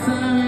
I'm sorry.